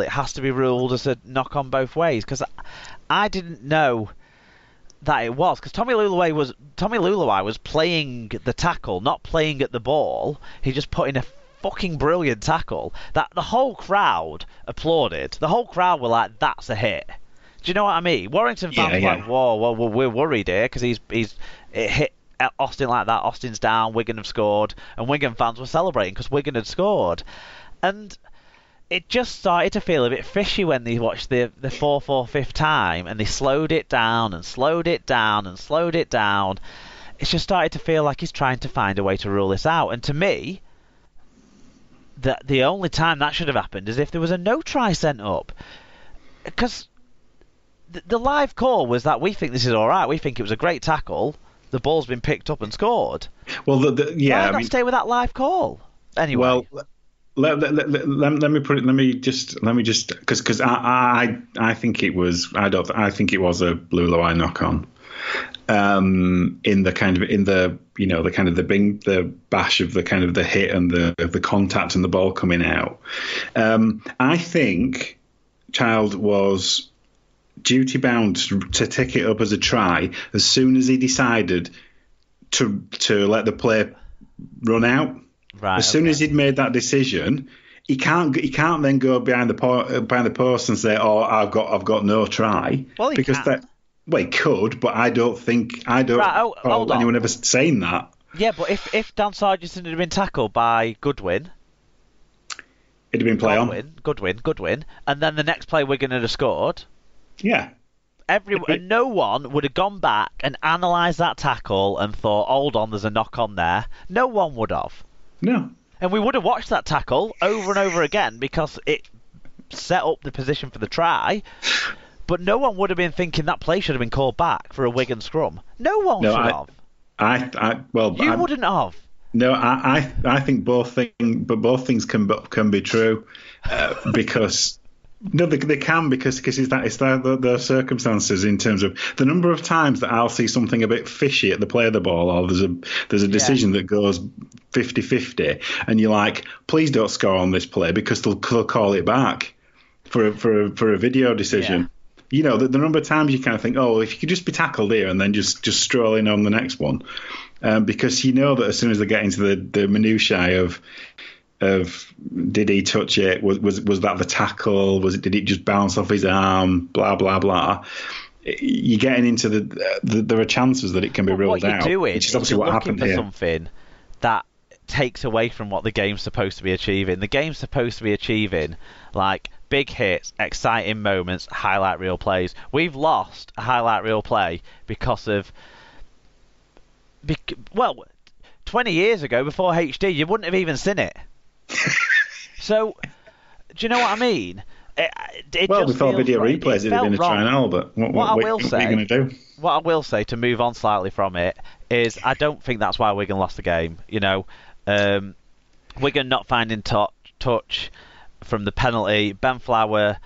it has to be ruled as a knock on both ways because I didn't know that it was because Tommy Leuluai was Tommy Leuluai was playing the tackle, not playing at the ball. He just put in a fucking brilliant tackle that the whole crowd applauded. The whole crowd were like, "That's a hit." Do you know what I mean? Warrington fans Yeah, were yeah. like, "Whoa, whoa, whoa, we're worried here because he's he's it hit uh, Austin like that. Austin's down. Wigan have scored, and Wigan fans were celebrating because Wigan had scored, and it just started to feel a bit fishy when they watched the the four four fifth time and they slowed it down and slowed it down and slowed it down. It just started to feel like he's trying to find a way to rule this out. And to me, the the only time that should have happened is if there was a no try sent up, because the, the live call was that we think this is all right. We think it was a great tackle. The ball's been picked up and scored. Well, the, the, yeah, Why I not mean, stay with that live call? Anyway, well, let, let, let, let, me put it. Let me just let me just because because I, I I think it was I don't I think it was a blue eye knock on. Um, in the kind of in the you know the kind of the bing the bash of the kind of the hit and the the contact and the ball coming out. Um, I think Child was duty bound to take it up as a try as soon as he decided to to let the play run out. Right, As soon okay. as he'd made that decision, he can't he can't then go behind the po- uh, behind the post and say, "Oh, I've got I've got no try." Well, he because can. that well, he could, but I don't think I don't Right, oh, hold on. anyone ever saying that. Yeah, but if if Dan Sargent had been tackled by Goodwin, It'd have been play on. Goodwin, Goodwin, Goodwin, and then the next play Wigan had have scored, Yeah, every no one would have gone back and analysed that tackle and thought, hold on, there's a knock on there. No one would have, no, and we would have watched that tackle over and over again because it set up the position for the try. But no one would have been thinking that play should have been called back for a Wigan scrum. No one No, should I- have. I I well You I, wouldn't have. No, I, I I think both thing, but both things can be- can be true, uh, because no, they, they can because because it's that it's that the, circumstances in terms of the number of times that I'll see something a bit fishy at the play of the ball, or there's a there's a decision that goes 50-50, and you're like, please don't score on this play because they'll, they'll call it back for a, for a, for a video decision. You know, the, the number of times you kind of think, oh, if you could just be tackled here and then just just stroll in on the next one. Um, because you know that as soon as they get into the, the minutiae of of did he touch it was was was that the tackle was it did it just bounce off his arm blah blah blah you're getting into the, the there are chances that it can be Well, ruled what you're out doing which is obviously you're what looking happened for here something that takes away from what the game's supposed to be achieving. The game's supposed to be achieving like big hits, exciting moments, highlight reel plays. We've lost a highlight reel play because of well, 20 years ago before HD, you wouldn't have even seen it. So, do you know what I mean? It, it well we just thought feels video like- replays it would have been a felt try and wrong. all but what, What I will what, say- are you going to do what I will say to move on slightly from it is I don't think that's why Wigan lost the game. You know, um, Wigan not finding touch, touch from the penalty, Ben Flower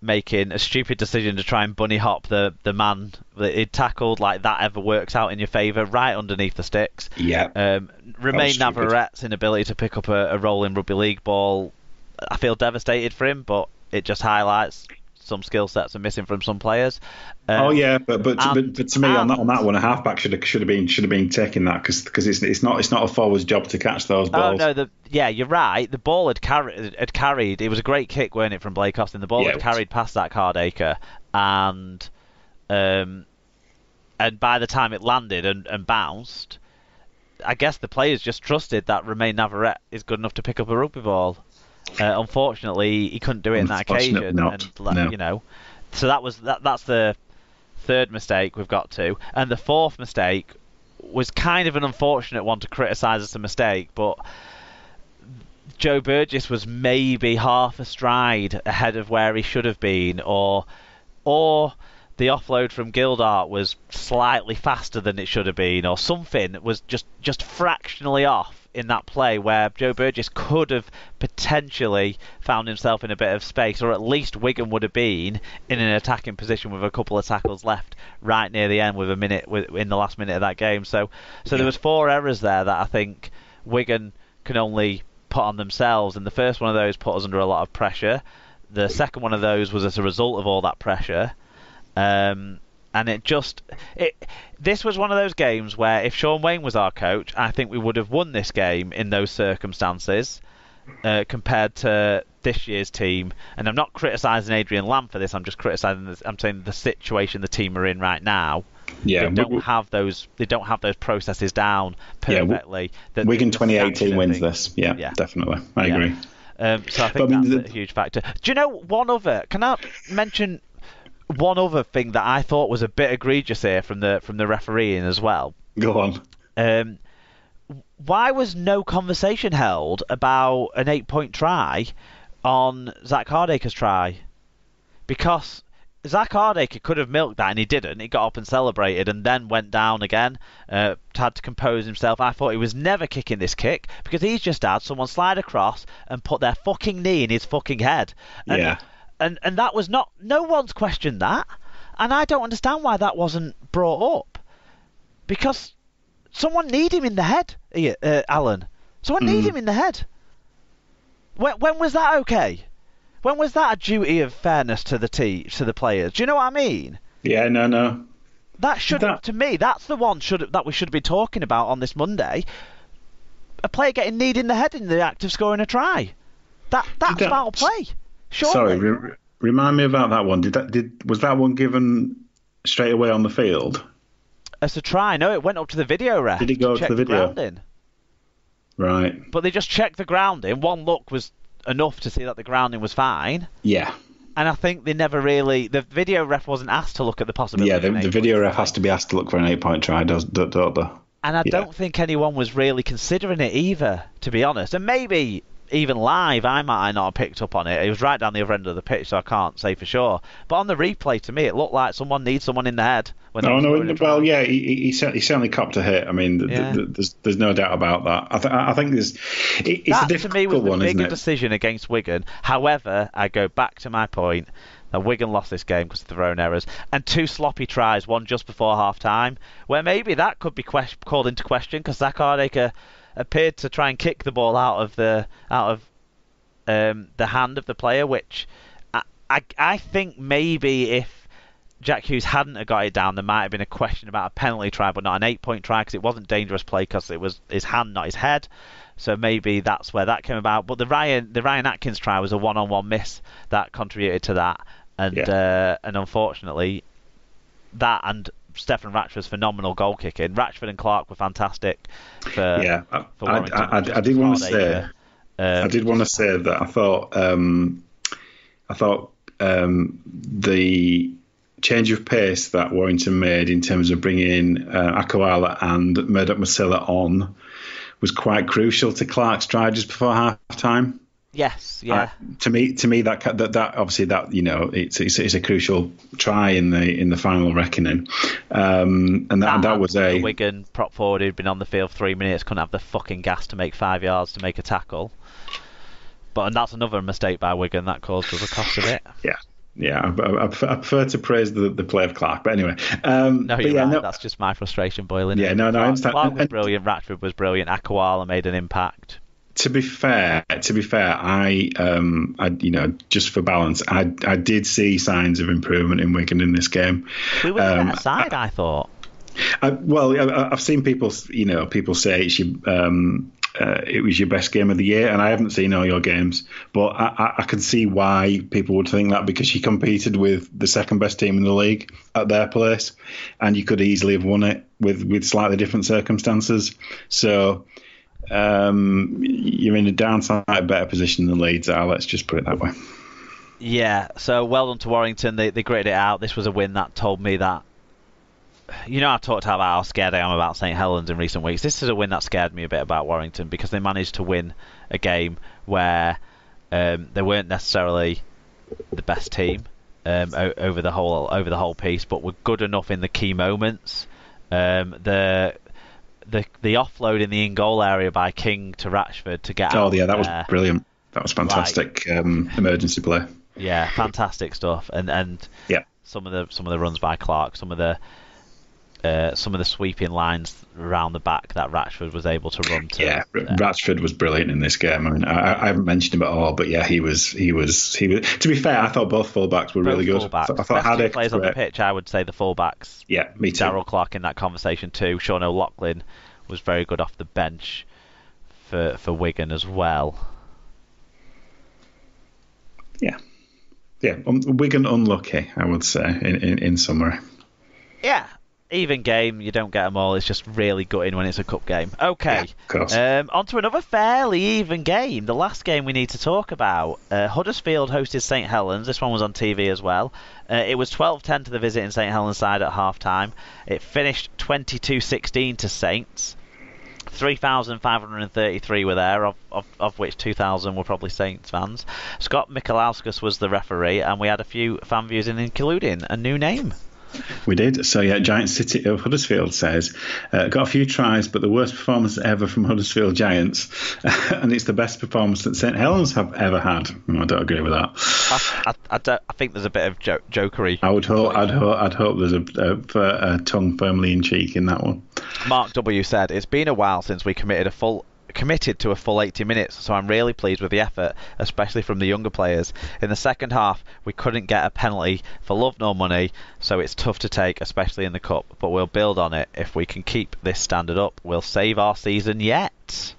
making a stupid decision to try and bunny hop the, the man that he'd tackled, like that ever works out in your favour, right underneath the sticks. yeah Um, Remain stupid. Navarrete's inability to pick up a, a rolling rugby league ball, I feel devastated for him, but it just highlights some skill sets are missing from some players. Um, Oh yeah, but but, and- but, but to me on that on that one, a halfback should have should have been should have been taking that because it's it's not it's not a forward's job to catch those balls. Oh balls. no, the yeah, you're right. The ball had carried had carried. It was a great kick, weren't it, from Blake Austin? The ball Yeah, had carried past that Hardaker, and um, and by the time it landed and, and bounced, I guess the players just trusted that Romain Navarrete is good enough to pick up a rugby ball. Uh, unfortunately, he couldn't do it in that occasion, not, and no. you know, so that was that. That's the third mistake we've got to, and the fourth mistake was kind of an unfortunate one to criticise as a mistake, but Joe Burgess was maybe half a stride ahead of where he should have been, or or the offload from Gildart was slightly faster than it should have been, or something was just just fractionally off in that play where Joe Burgess could have potentially found himself in a bit of space, or at least Wigan would have been in an attacking position with a couple of tackles left right near the end with a minute with, in the last minute of that game. So so there was four errors there that I think Wigan can only put on themselves, and the first one of those put us under a lot of pressure. the second one of those was as a result of all that pressure. Um, and it just it this was one of those games where if Shaun Wane was our coach, I think we would have won this game in those circumstances uh, compared to this year's team. And I'm not criticising Adrian Lam for this. I'm just criticising. I'm saying the situation the team are in right now. Yeah, they don't have those. They don't have those processes down Yeah, perfectly. that Wigan 2018 wins this. Yeah, Yeah. definitely. I Yeah. agree. Um, so I think But, I mean, that's the- a huge factor. Do you know one other? Can I mention one other thing that I thought was a bit egregious here from the from the refereeing as well? Go on. Um, why was no conversation held about an eight-point try on Zak Hardaker's try? Because Zach Hardaker could have milked that and he didn't. He got up and celebrated and then went down again. Uh, had to compose himself. I thought he was never kicking this kick because he's just had someone slide across and put their fucking knee in his fucking head. And, Yeah. And and that was not. No one's questioned that, and I don't understand why that wasn't brought up. Because someone need him in the head, Ian- uh, Alan. Someone need Mm. him in the head. When, when was that okay? When was that a duty of fairness to the te- to the players? Do you know what I mean? Yeah, no, no. That should, That- to me, that's the one should that we should be talking about on this Monday. A player getting kneed in the head in the act of scoring a try. That that's that- foul play. Surely. Sorry, re- remind me about that one. Did that did was that one given straight away on the field? As a try, no, it went up to the video ref. Did it go to to check the video? grounding. Right. But they just checked the grounding. One look was enough to see that the grounding was fine. Yeah. And I think they never really. The video ref wasn't asked to look at the possibility. Yeah, the, the video ref try. has to be asked to look for an eight point try, does don't, don't they? And I yeah. don't think anyone was really considering it either, to be honest. And maybe even live, I might not have picked up on it. It was right down the other end of the pitch, so I can't say for sure. But on the replay, to me, it looked like someone needs someone in the head. No! a. Well, yeah, he, he, certainly copped a hit. I mean, th- Yeah. th- there's there's no doubt about that. I, th- I think there's it, it's a that to difficult me was the one, isn't bigger it? decision against Wigan. However, I go back to my point that Wigan lost this game because of their own errors and two sloppy tries, one just before half time, where maybe that could be called into question because Zak Hardaker appeared to try and kick the ball out of the out of um, the hand of the player, which I, I I think maybe if Jack Hughes hadn't have got it down, there might have been a question about a penalty try, but not an eight-point try because it wasn't dangerous play because it was his hand, not his head. So maybe that's where that came about. But the Ryan the Ryan Atkins try was a one-on-one miss that contributed to that, and Yeah. uh, and unfortunately, that and Stefan Ratchford's phenomenal goal kicking. Ratchford and Clark were fantastic. For, yeah, I, for I, I, I, did want to say. Um, I did want to say that I thought um, I thought um, the change of pace that Warrington made in terms of bringing uh, Akauola and Murdoch Masila on was quite crucial to Clark's try just before half time. Yes, yeah. to me, to me, that that, that obviously that you know it's, it's it's a crucial try in the in the final reckoning, um, and that, that was the a Wigan prop forward who'd been on the field three minutes, couldn't have the fucking gas to make five yards to make a tackle. But and that's another mistake by Wigan that caused us the cost of it. yeah. Yeah, I, I, I prefer to praise the, the play of Clark, but anyway. Um, No, you're yeah, right. no, That's just my frustration boiling. Yeah, no, no, I Clark, understand. Clark was And- brilliant. Ratchford was brilliant. Akauola made an impact. To be fair, to be fair, I, um, I, you know, just for balance, I, I did see signs of improvement in Wigan in this game. We were the Um, side, I thought. I, well, I, I've seen people, you know, people say it's your, um, uh, it was your best game of the year, and I haven't seen all your games, but I, I, I can see why people would think that because you competed with the second best team in the league at their place, and you could easily have won it with with slightly different circumstances. So. Um, you're in a downside better position than Leeds are. Let's just put it that way. Yeah, so well done to Warrington. They they gritted it out. This was a win that told me that. You know, I talked about how scared I am about St Helens in recent weeks. This is a win that scared me a bit about Warrington because they managed to win a game where um, they weren't necessarily the best team um, o- over the whole over the whole piece, but were good enough in the key moments. Um, the the the offload in the in goal area by King to Ratchford to get out Oh yeah, that was brilliant. That was fantastic. Um, emergency play. Yeah, fantastic stuff. And and Yeah. some of the some of the runs by Clark, some of the uh, some of the sweeping lines around the back that Ratchford was able to run to. Yeah, Ratchford was brilliant in this game. I mean, I, I, haven't mentioned him at all, but yeah, he was. He was. He was. To be fair, I thought both fullbacks were both really good. Fullbacks. I thought Best two players on the pitch. I would say the fullbacks. Yeah, me too. Daryl Clark in that conversation too. Sean O'Loughlin was very good off the bench for for Wigan as well. Yeah, yeah. Um, Wigan unlucky, I would say, in, in, in summary. Yeah, even game. You don't get them all. It's just really gutting when it's a cup game. Okay. Yeah, um, on to another fairly even game. The last game we need to talk about. Uh, Huddersfield hosted St Helens. This one was on TV as well. Uh, it was 12-10 to the visiting St Helens side at half time. It finished 22-16 to Saints. 3,533 were there, of, of, of which 2,000 were probably Saints fans. Scott Mikalauskas was the referee, and we had a few fan views, in, including a new name. We did. So, yeah, Giant City of Huddersfield says, uh, got a few tries, but the worst performance ever from Huddersfield Giants. and it's the best performance that St Helens have ever had. I don't agree with that. I, I, I, I think there's a bit of jo- jokery. I would hope, I'd, hope, I'd hope there's a, a, a tongue firmly in cheek in that one. Mark W said, It's been a while since we committed a full committed to a full 80 minutes, so I'm really pleased with the effort, especially from the younger players. In the second half, we couldn't get a penalty for love nor money, so it's tough to take, especially in the cup. But we'll build on it. If we can keep this standard up, we'll save our season yet.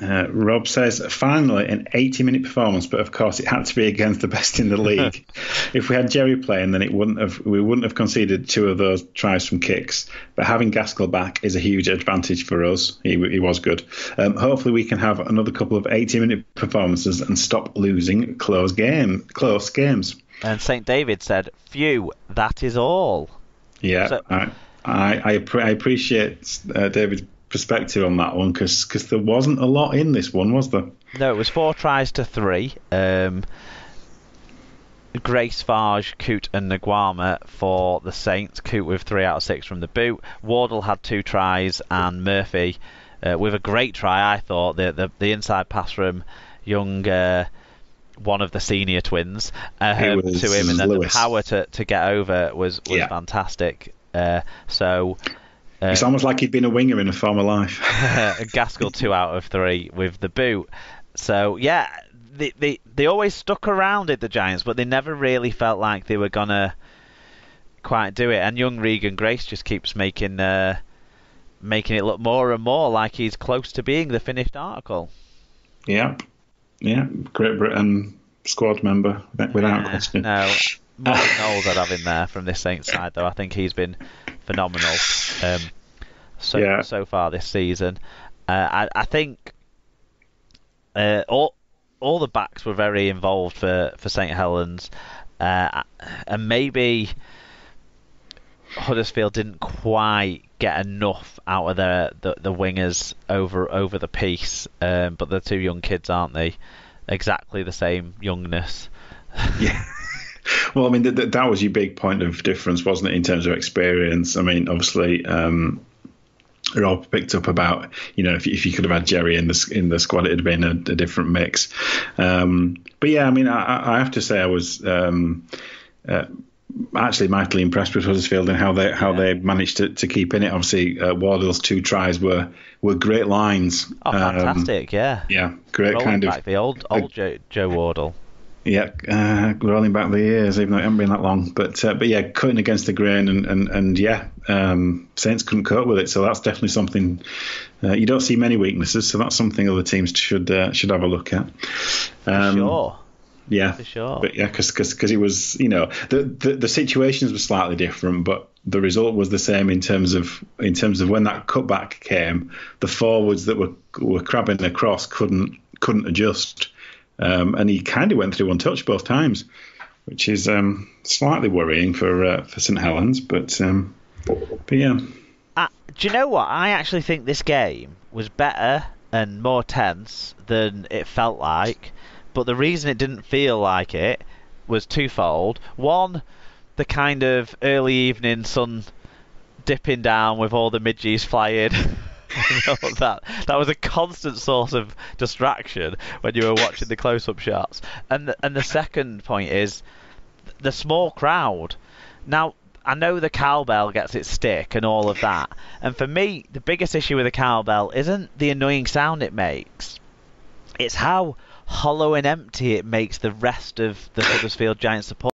Uh, Rob says, finally, an 80 minute performance, but of course it had to be against the best in the league. if we had Jerry playing, then it wouldn't have we wouldn't have conceded two of those tries from kicks. But having Gaskell back is a huge advantage for us. He, he was good. Um, hopefully, we can have another couple of 80 minute performances and stop losing close game close games. And St. David said, Phew, that is all. Yeah, so, I, I, I, appreciate uh, David's perspective on that one because there wasn't a lot in this one, was there? No, it was four tries to three. Um, Grace, Fages, Coote, and Naiqama for the Saints. Coote with three out of six from the boot. Wardle had two tries, and Murphy uh, with a great try, I thought. The the, the inside pass from young. Uh, one of the senior twins um, to him, and then Lewis. the power to, to get over was was yeah. fantastic. Uh, so uh, it's almost like he'd been a winger in a former life. Gaskell two out of three with the boot. So yeah, they, they they always stuck around it the Giants, but they never really felt like they were gonna quite do it. And young Regan Grace just keeps making uh, making it look more and more like he's close to being the finished article. Yeah, yeah, Great Britain squad member without yeah, question. No, Mark Knowles I'd have in there from this Saints side though. I think he's been phenomenal um, so yeah. so far this season. Uh, I, I think uh, all all the backs were very involved for for St Helens, uh, and maybe Huddersfield didn't quite get enough out of their the, the wingers over over the piece. Um, but the two young kids aren't they? Exactly the same youngness. Yeah. Well, I mean, th- th- that was your big point of difference, wasn't it, in terms of experience? I mean, obviously, um, Rob picked up about you know if, if you could have had Jerry in the in the squad, it'd have been a, a different mix. Um, but yeah, I mean, I, I, have to say I was. Um, uh, actually mightily impressed with Huddersfield and how they how yeah. they managed to, to keep in it. Obviously, uh, Wardle's two tries were were great lines. Oh, fantastic! Um, yeah, yeah, great Rolling kind of the old old uh, Joe, Joe Wardle. Yeah, uh, rolling back the years, even though it hasn't been that long. But uh, but yeah, cutting against the grain, and and, and yeah, um, Saints couldn't cope with it. So that's definitely something uh, you don't see many weaknesses. So that's something other teams should uh, should have a look at. Um, sure. Yeah, for sure. But yeah, because because it was you know the, the the situations were slightly different, but the result was the same in terms of in terms of when that cutback came, the forwards that were were crabbing across couldn't couldn't adjust. Um, and he kind of went through untouched both times, which is um, slightly worrying for uh, for St Helens. But um, but yeah. Uh, do you know what? I actually think this game was better and more tense than it felt like. But the reason it didn't feel like it was twofold. One, the kind of early evening sun dipping down with all the midges flying. that that was a constant source of distraction when you were watching the close-up shots. And the, and the second point is the small crowd. Now I know the cowbell gets its stick and all of that. And for me, the biggest issue with the cowbell isn't the annoying sound it makes. It's how hollow and empty it makes the rest of the Huddersfield Giants support.